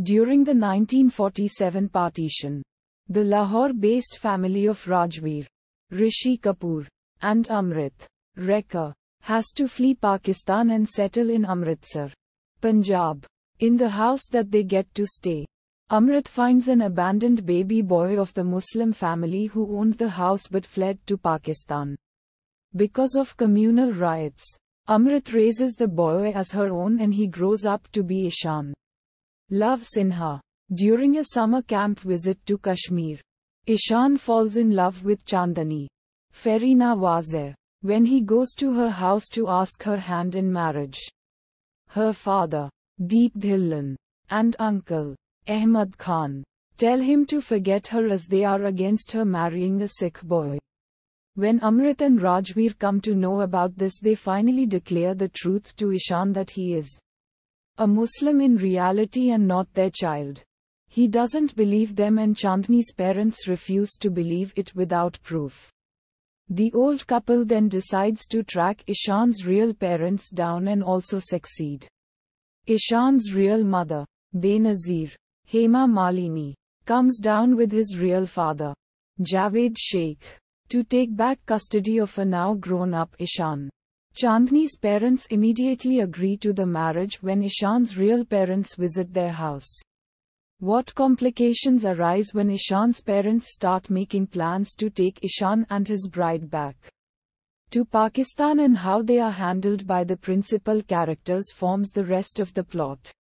During the 1947 partition, the Lahore-based family of Rajveer, Rishi Kapoor, and Amrit Rekha has to flee Pakistan and settle in Amritsar, Punjab. In the house that they get to stay, Amrit finds an abandoned baby boy of the Muslim family who owned the house but fled to Pakistan. Because of communal riots, Amrit raises the boy as her own and he grows up to be Ishan. Luv Sinha. During a summer camp visit to Kashmir, Ishan falls in love with Chandani. Fereena Wazeir. When he goes to her house to ask her hand in marriage, her father, Deep Dhillon, and uncle, Ahmad Khan, tell him to forget her as they are against her marrying a Sikh boy. When Amrit and Rajveer come to know about this, they finally declare the truth to Ishan that he is a Muslim in reality and not their child. He doesn't believe them, and Chandni's parents refuse to believe it without proof. The old couple then decides to track Ishan's real parents down and also succeed. Ishan's real mother, Benazir, Hema Malini, comes down with his real father, Javed Sheikh, to take back custody of a now grown up Ishan. Chandni's parents immediately agree to the marriage when Ishan's real parents visit their house. What complications arise when Ishan's parents start making plans to take Ishan and his bride back to Pakistan and how they are handled by the principal characters forms the rest of the plot.